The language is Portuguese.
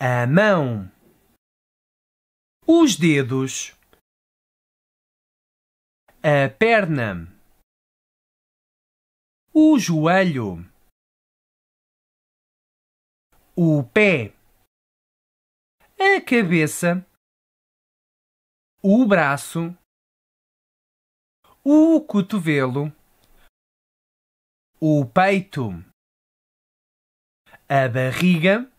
a mão, os dedos, a perna, o joelho, o pé, a cabeça, o braço, o cotovelo, o peito, a barriga.